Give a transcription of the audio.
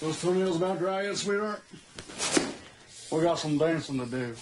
Those toenails about dry yet, sweetheart? We got some dancing to do.